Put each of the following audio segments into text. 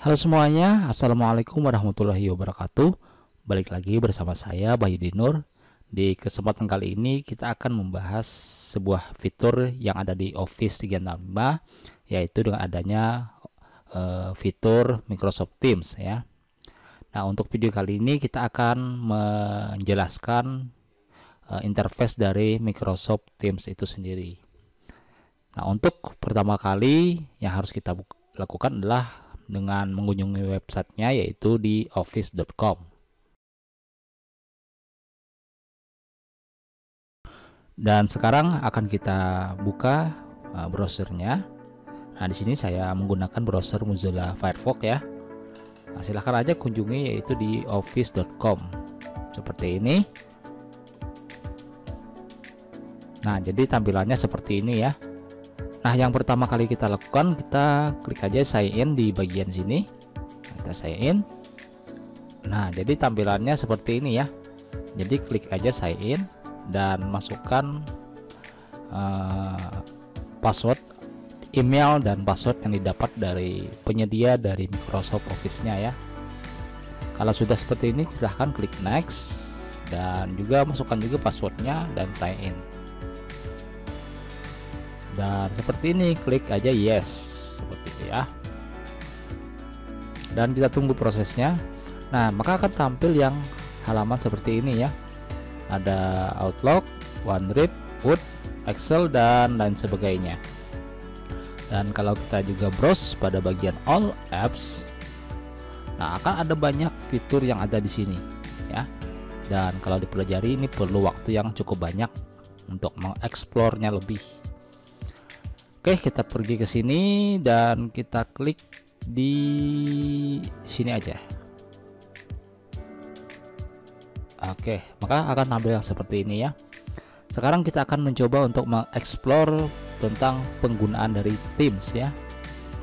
Halo semuanya, Assalamualaikum warahmatullahi wabarakatuh. Balik lagi bersama saya Bayu Dinur Di kesempatan kali ini kita akan membahas sebuah fitur yang ada di Office 365 Yaitu dengan adanya uh, fitur Microsoft Teams ya. Nah untuk video kali ini kita akan menjelaskan uh, interface dari Microsoft Teams itu sendiri. Nah untuk pertama kali yang harus kita lakukan adalah dengan mengunjungi websitenya yaitu di office.com. Dan sekarang akan kita buka uh, browsernya. Nah, di sini saya menggunakan browser Mozilla Firefox ya. Nah, silahkan aja kunjungi yaitu di office.com. Seperti ini. Nah, jadi tampilannya seperti ini ya. Nah, yang pertama kali kita lakukan, kita klik aja sign in di bagian sini. Kita sign in. Nah, jadi tampilannya seperti ini ya. Jadi klik aja sign in dan masukkan uh, password email dan password yang didapat dari penyedia dari Microsoft Office-nya ya. Kalau sudah seperti ini, silahkan klik next dan juga masukkan juga passwordnya dan sign in dan seperti ini klik aja yes. Seperti itu ya. Dan kita tunggu prosesnya. Nah maka akan tampil yang halaman seperti ini ya. Ada Outlook, OneDrive, Word, Excel dan lain sebagainya. Dan kalau kita juga browse pada bagian all apps nah akan ada banyak fitur yang ada di sini ya. Dan kalau dipelajari ini perlu waktu yang cukup banyak untuk mengeksplornya lebih Oke, kita pergi ke sini dan kita klik di sini aja. Oke, maka akan tampil yang seperti ini ya. Sekarang kita akan mencoba untuk mengeksplor tentang penggunaan dari Teams ya.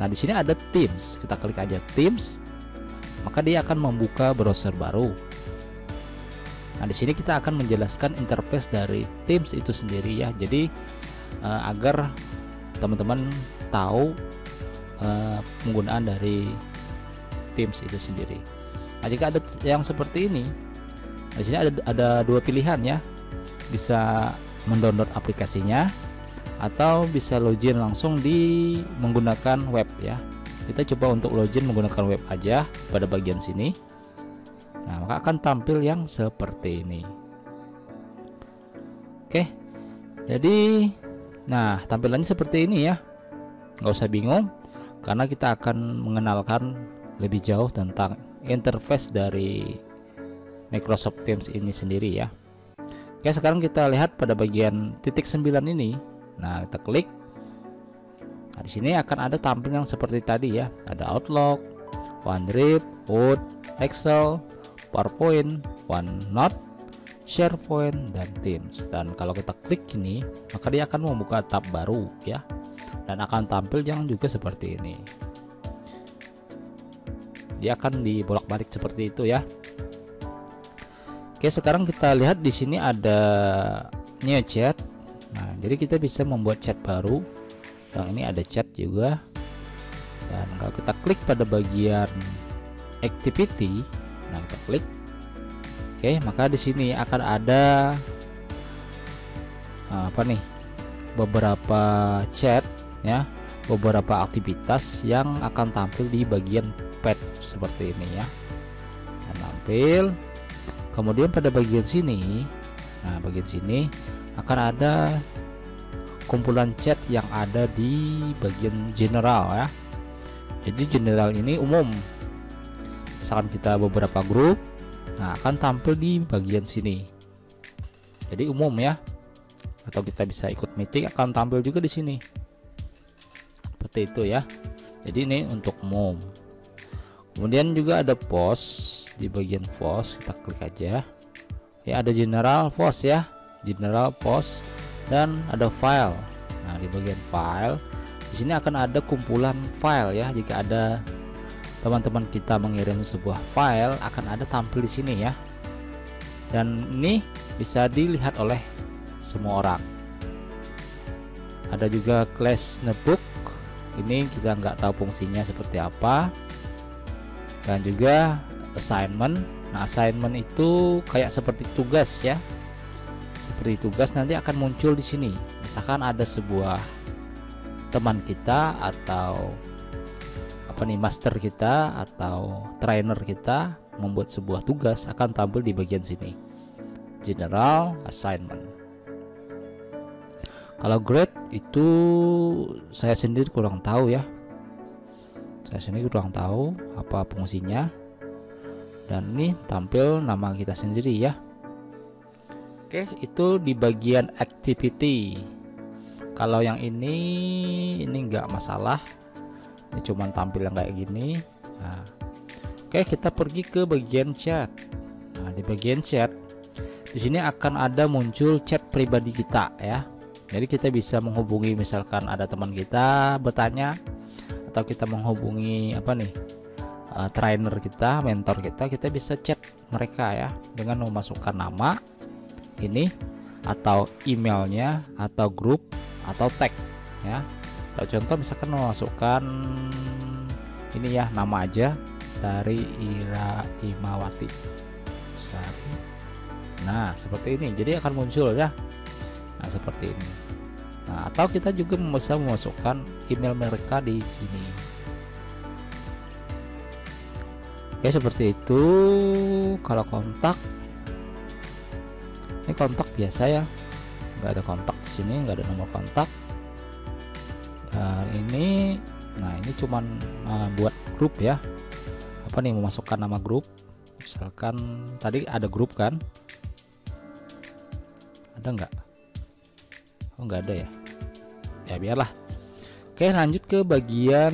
Nah, di sini ada Teams. Kita klik aja Teams. Maka dia akan membuka browser baru. Nah, di sini kita akan menjelaskan interface dari Teams itu sendiri ya. Jadi uh, agar teman-teman tahu uh, penggunaan dari Teams itu sendiri. Nah, jika ada yang seperti ini, di sini ada ada dua pilihan ya. Bisa mendownload aplikasinya atau bisa login langsung di menggunakan web ya. Kita coba untuk login menggunakan web aja pada bagian sini. Nah, maka akan tampil yang seperti ini. Oke. Jadi Nah, tampilannya seperti ini ya. Nggak usah bingung, karena kita akan mengenalkan lebih jauh tentang interface dari Microsoft Teams ini sendiri ya. Oke, sekarang kita lihat pada bagian titik 9 ini. Nah, kita klik. Nah, di sini akan ada tampilan seperti tadi ya. Ada Outlook, OneDrive, Word, Excel, PowerPoint, OneNote, SharePoint dan Teams. Dan kalau kita klik ini maka dia akan membuka tab baru ya. Dan akan tampil yang juga seperti ini. Dia akan dibolak-balik seperti itu ya. Oke sekarang kita lihat di sini ada new chat. Nah jadi kita bisa membuat chat baru. Yang ini ada chat juga. Dan kalau kita klik pada bagian activity nah kita klik Oke, maka di sini akan ada apa nih? Beberapa chat ya, beberapa aktivitas yang akan tampil di bagian pet seperti ini ya. Dan tampil. Kemudian pada bagian sini, nah bagian sini akan ada kumpulan chat yang ada di bagian general ya. Jadi general ini umum. Misalkan kita beberapa grup Nah, akan tampil di bagian sini. Jadi umum ya. Atau kita bisa ikut meeting akan tampil juga di sini. Seperti itu ya. Jadi ini untuk umum. Kemudian juga ada post di bagian post, kita klik aja. Ya, ada general post ya. General post dan ada file. Nah, di bagian file di sini akan ada kumpulan file ya jika ada teman-teman kita mengirim sebuah file akan ada tampil di sini ya. Dan ini bisa dilihat oleh semua orang. Ada juga class notebook. Ini kita nggak tahu fungsinya seperti apa. Dan juga assignment. Nah assignment itu kayak seperti tugas ya. Seperti tugas nanti akan muncul di sini. Misalkan ada sebuah teman kita atau apa nih master kita atau trainer kita membuat sebuah tugas akan tampil di bagian sini. General assignment. Kalau grade itu saya sendiri kurang tahu ya. Saya sendiri kurang tahu apa fungsinya. Dan ini tampil nama kita sendiri ya. Oke itu di bagian activity. Kalau yang ini ini enggak masalah ini cuman tampil yang kayak gini. Nah, Oke kita pergi ke bagian chat. Nah di bagian chat di sini akan ada muncul chat pribadi kita ya. Jadi kita bisa menghubungi misalkan ada teman kita bertanya atau kita menghubungi apa nih uh, trainer kita mentor kita kita bisa chat mereka ya dengan memasukkan nama ini atau emailnya atau grup atau tag ya contoh misalkan memasukkan ini ya nama aja Sari Ira Imawati. Sari. Nah seperti ini. Jadi akan muncul ya. Nah seperti ini. Nah atau kita juga bisa memasukkan email mereka di sini. Oke seperti itu. Kalau kontak. Ini kontak biasa ya. Nggak ada kontak di sini nggak ada nomor kontak dan ini nah ini cuman uh, buat grup ya. Apa nih memasukkan nama grup? Misalkan tadi ada grup kan? Ada nggak? Oh nggak ada ya? Ya biarlah. Oke lanjut ke bagian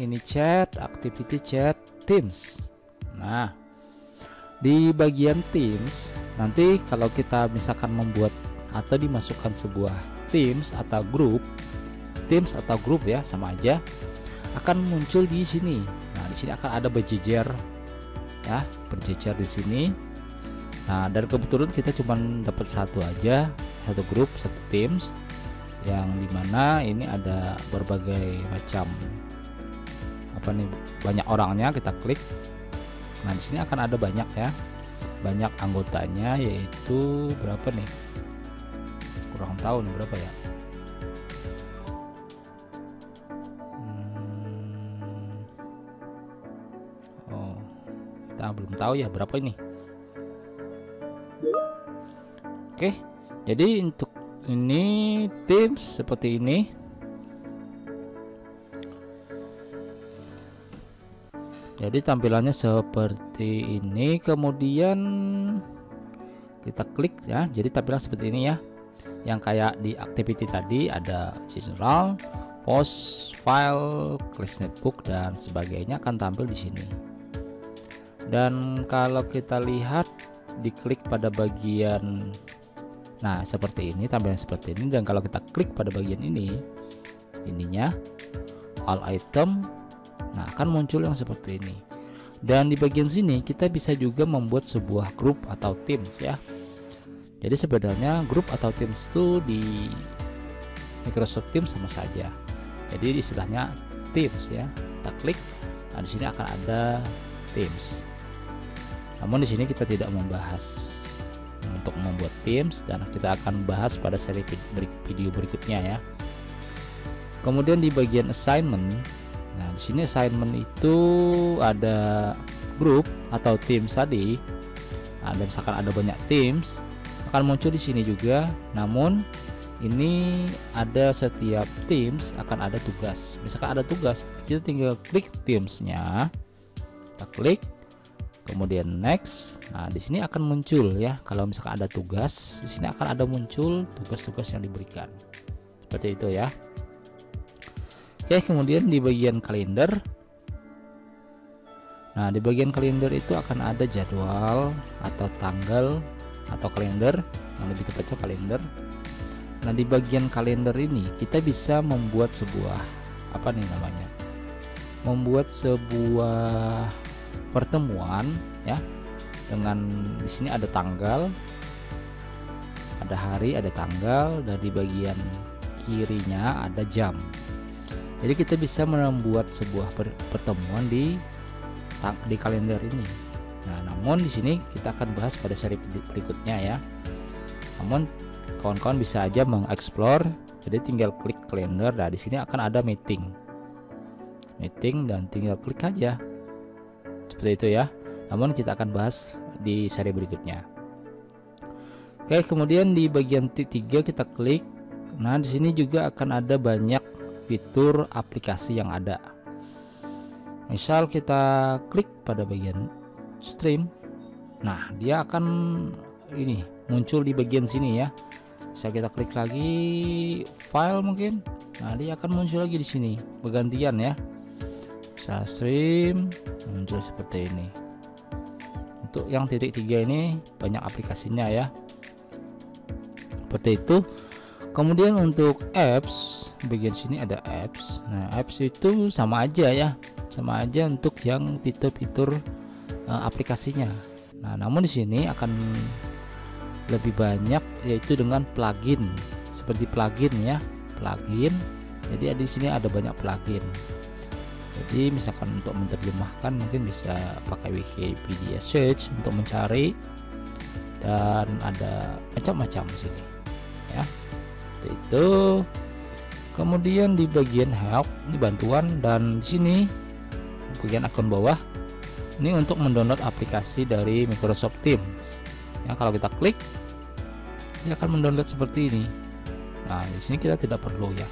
ini chat activity chat teams. Nah di bagian teams nanti kalau kita misalkan membuat atau dimasukkan sebuah teams atau grup teams atau grup ya sama aja akan muncul di sini. Nah di sini akan ada berjejer ya berjejer di sini. Nah dan kebetulan kita cuma dapat satu aja satu grup satu teams yang di mana ini ada berbagai macam apa nih banyak orangnya kita klik. Nah di sini akan ada banyak ya banyak anggotanya yaitu berapa nih? Kurang tahu nih berapa ya tahu ya berapa ini? Oke jadi untuk ini tips seperti ini. Jadi tampilannya seperti ini kemudian kita klik ya. Jadi tampilan seperti ini ya. Yang kayak di activity tadi ada general post file klik netbook dan sebagainya akan tampil di sini dan kalau kita lihat diklik pada bagian nah seperti ini tampilan seperti ini dan kalau kita klik pada bagian ini ininya all item Nah, akan muncul yang seperti ini. Dan di bagian sini kita bisa juga membuat sebuah grup atau teams ya. Jadi sebenarnya grup atau teams itu di Microsoft Teams sama saja. Jadi istilahnya Teams ya. Kita klik, nah di sini akan ada Teams. Namun di sini kita tidak membahas untuk membuat Teams dan kita akan bahas pada seri video berikutnya ya. Kemudian di bagian assignment Nah, di sini assignment itu ada grup atau tim tadi. Ada misalkan ada banyak teams akan muncul di sini juga. Namun ini ada setiap teams akan ada tugas. Misalkan ada tugas, kita tinggal klik teamsnya. Kita klik, kemudian next. Nah, di sini akan muncul ya. Kalau misalkan ada tugas, di sini akan ada muncul tugas-tugas yang diberikan. Seperti itu ya. Oke, kemudian di bagian kalender. Nah, di bagian kalender itu akan ada jadwal atau tanggal atau kalender, yang lebih tepatnya kalender. Nah, di bagian kalender ini kita bisa membuat sebuah apa nih namanya? Membuat sebuah pertemuan ya. Dengan di sini ada tanggal ada hari ada tanggal dan di bagian kirinya ada jam. Jadi kita bisa membuat sebuah pertemuan di di kalender ini. Nah, namun di sini kita akan bahas pada seri berikutnya ya. Namun kawan-kawan bisa aja mengeksplor. Jadi tinggal klik kalender. Nah di sini akan ada meeting. Meeting dan tinggal klik aja seperti itu ya. Namun kita akan bahas di seri berikutnya. Oke kemudian di bagian tiga kita klik. Nah di sini juga akan ada banyak fitur aplikasi yang ada. Misal kita klik pada bagian stream. Nah dia akan ini muncul di bagian sini ya. Bisa kita klik lagi file mungkin. Nah dia akan muncul lagi di sini. Bergantian ya bisa stream muncul seperti ini. Untuk yang titik tiga ini banyak aplikasinya ya. Seperti itu. Kemudian untuk apps bagian sini ada apps. Nah apps itu sama aja ya. Sama aja untuk yang fitur-fitur uh, aplikasinya. Nah namun di sini akan lebih banyak yaitu dengan plugin. Seperti plugin ya. Plugin. Jadi di sini ada banyak plugin jadi misalkan untuk menerjemahkan mungkin bisa pakai Wikipedia search untuk mencari dan ada macam-macam sini ya. Itu kemudian di bagian help ini bantuan dan di sini bagian akun bawah ini untuk mendownload aplikasi dari Microsoft Teams. Ya kalau kita klik dia akan mendownload seperti ini. Nah di sini kita tidak perlu ya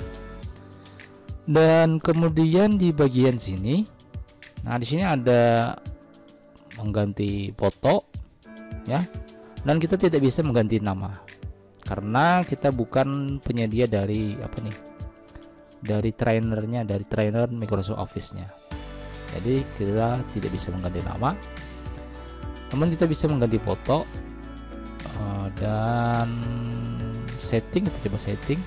dan kemudian di bagian sini nah di sini ada mengganti foto ya. Dan kita tidak bisa mengganti nama karena kita bukan penyedia dari apa nih dari trainernya dari trainer Microsoft Office nya jadi kita tidak bisa mengganti nama. Namun kita bisa mengganti foto uh, dan setting kita coba setting.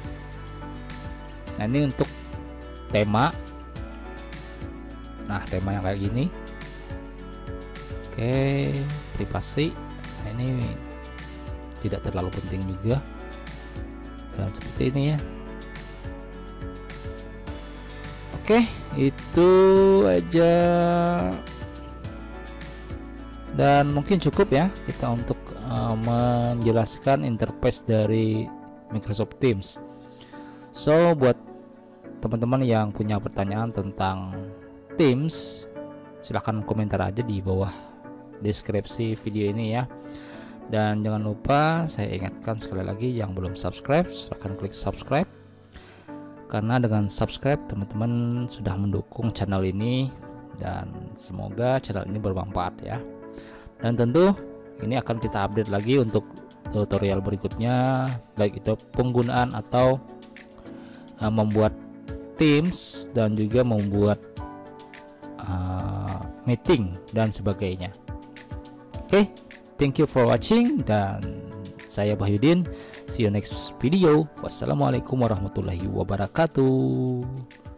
Nah ini untuk tema. Nah tema yang kayak gini. Oke privasi nah, ini tidak terlalu penting juga. Dan seperti ini ya. Oke itu aja. Dan mungkin cukup ya kita untuk uh, menjelaskan interface dari Microsoft Teams. So buat teman-teman yang punya pertanyaan tentang Teams, silahkan komentar aja di bawah deskripsi video ini ya. Dan jangan lupa saya ingatkan sekali lagi yang belum subscribe silahkan klik subscribe karena dengan subscribe teman-teman sudah mendukung channel ini dan semoga channel ini bermanfaat ya dan tentu ini akan kita update lagi untuk tutorial berikutnya baik itu penggunaan atau uh, membuat Teams dan juga membuat uh, meeting dan sebagainya. Oke okay, thank you for watching dan saya Bahyudin. See you next video. Wassalamualaikum warahmatullahi wabarakatuh